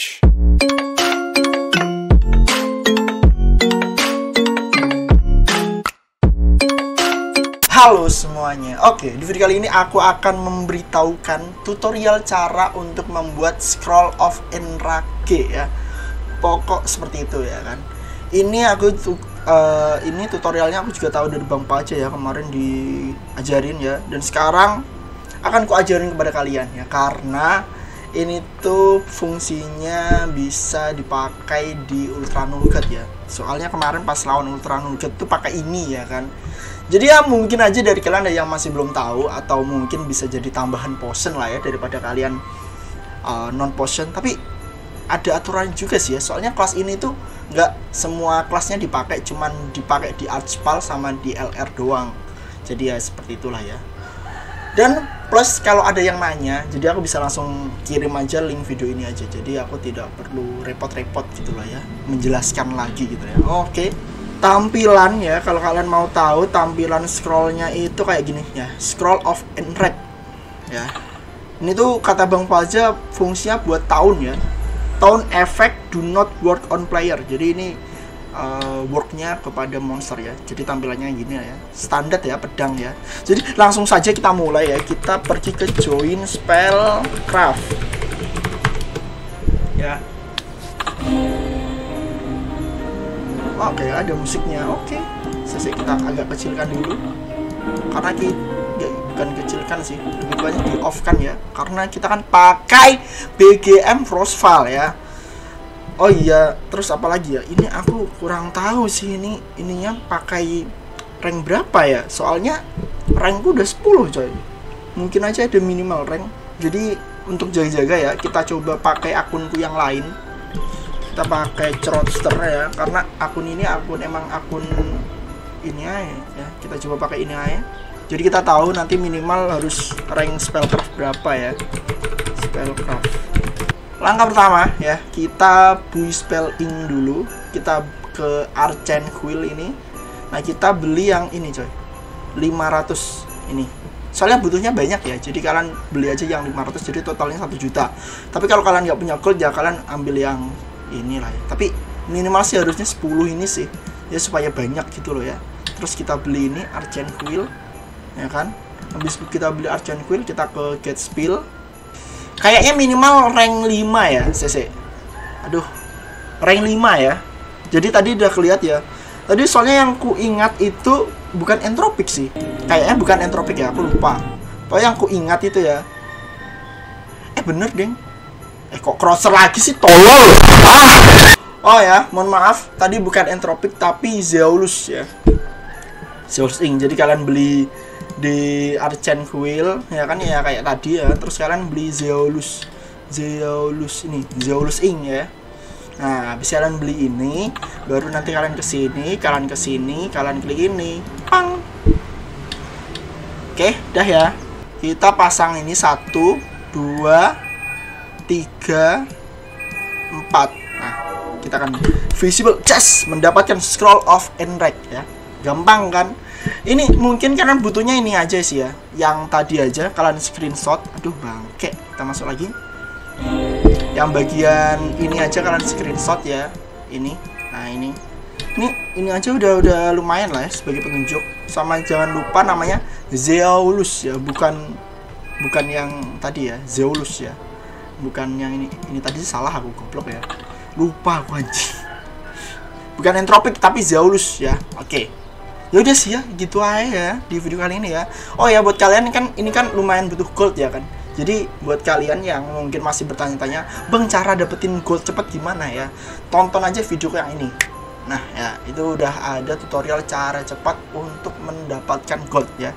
Fresh. Halo semuanya. Oke, di video kali ini aku akan memberitahukan tutorial cara untuk membuat scroll of Enrage ya. Pokok seperti itu ya kan. Ini aku eh, ini tutorialnya aku juga tahu dari Bang Paja ya kemarin diajarin ya dan sekarang akan ku ajarin kepada kalian ya karena ini tuh fungsinya bisa dipakai di Ultra Nugget ya. Soalnya kemarin pas lawan Ultra Nugget tuh pakai ini ya kan. Jadi ya mungkin aja dari kalian yang masih belum tahu atau mungkin bisa jadi tambahan potion lah ya daripada kalian non potion. Tapi ada aturan juga sih ya. Soalnya kelas ini tuh nggak semua kelasnya dipakai, cuman dipakai di Archpal sama di LR doang. Jadi ya seperti itulah ya. Dan plus kalau ada yang nanya, jadi aku bisa langsung kirim aja link video ini aja. Jadi aku tidak perlu repot-repot gitu lah ya, menjelaskan lagi gitu ya. Oke. Tampilan ya, kalau kalian mau tahu tampilan scrollnya itu kayak gini ya, scroll of enrap ya. Ini tuh kata Bang Faza fungsinya buat tahun ya. Tahun effect do not work on player. Jadi ini uh, worknya kepada monster ya. Jadi tampilannya gini ya, standar ya pedang ya. Jadi langsung saja kita mulai ya. Kita pergi ke join spell craft. Ya. Oke, ada musiknya. Oke. Sesi kita agak kecilkan dulu. Karena kita bukan kecilkan sih, lebih banyak di off kan ya. Karena kita kan pakai BGM Frostfall ya. Oh iya, terus apa lagi ya? Ini aku kurang tahu sih ini ininya pakai rank berapa ya? Soalnya rankku udah 10 coy. Mungkin aja ada minimal rank. Jadi untuk jaga-jaga ya, kita coba pakai akunku yang lain. Kita pakai Crotster ya, karena akun ini akun emang akun ini aja ya. Kita coba pakai ini aja. Jadi kita tahu nanti minimal harus rank spellcraft berapa ya. Spellcraft langkah pertama ya kita bui spell ink dulu. Kita ke archen quill ini. Nah kita beli yang ini coy. 500 ini. Soalnya butuhnya banyak ya. Jadi kalian beli aja yang 500 jadi totalnya 1 juta. Tapi kalau kalian nggak punya gold ya kalian ambil yang inilah ya. Tapi minimal sih harusnya 10 ini sih ya supaya banyak gitu loh ya. Terus kita beli ini archen quill ya kan? Habis kita beli archen quill kita ke get spill kayaknya minimal rank 5 ya CC aduh rank 5 ya. Jadi tadi udah kelihat ya. Tadi soalnya yang ku ingat itu bukan entropik sih. Kayaknya bukan entropik ya aku lupa. Pokoknya yang ku ingat itu ya. Eh bener deng eh kok crosser lagi sih? Tolol. Ah. Oh ya mohon maaf. Tadi bukan entropik tapi Zeolus ya Ink jadi kalian beli di Archen Quill ya kan? Ya kayak tadi ya. Terus kalian beli Zeolus Zeolus ini Zeolus Ink ya. Nah habis kalian beli ini baru nanti kalian ke sini kalian ke sini kalian klik ini. Pang! Oke dah ya. Kita pasang ini satu dua tiga empat. Nah kita akan visible. Chest mendapatkan scroll of enrage ya gampang kan? Ini mungkin kalian butuhnya ini aja sih ya. Yang tadi aja kalian screenshot. Aduh bangke. Kita masuk lagi. Yang bagian ini aja kalian screenshot ya. Ini. Nah ini. Ini ini aja udah udah lumayan lah ya sebagai penunjuk. Sama jangan lupa namanya Zeolus ya. Bukan bukan yang tadi ya. Zeolus ya. Bukan yang ini. Ini tadi salah aku goblok ya. Lupa aku anjing. Bukan entropik tapi Zeolus ya. Oke. okay ya udah sih ya gitu aja ya di video kali ini ya. Oh ya buat kalian kan ini kan lumayan butuh gold ya kan. Jadi buat kalian yang mungkin masih bertanya-tanya bang cara dapetin gold cepet gimana ya? Tonton aja video yang ini. Nah ya itu udah ada tutorial cara cepat untuk mendapatkan gold ya.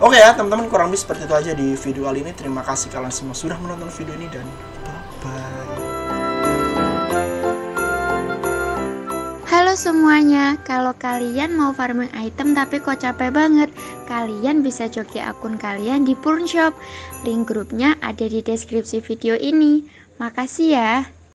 Oke ya teman-teman kurang lebih seperti itu aja di video kali ini. Terima kasih kalian semua sudah menonton video ini dan bye bye Halo semuanya, kalau kalian mau farming item tapi kok capek banget, kalian bisa joki akun kalian di Purnshop. Link grupnya ada di deskripsi video ini. Makasih ya.